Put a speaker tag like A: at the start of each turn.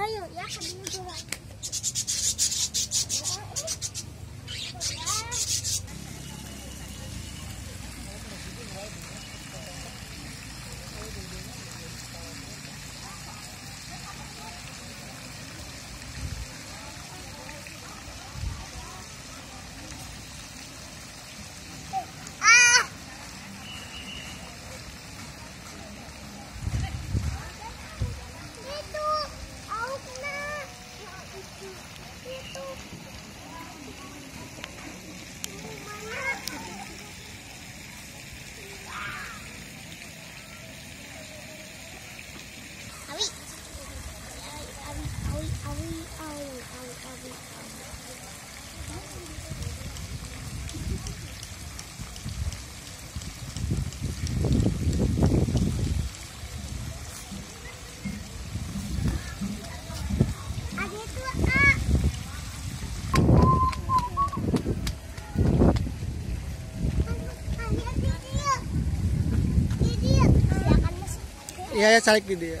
A: 还有呀，还没做完。Iya ya caleg di dia.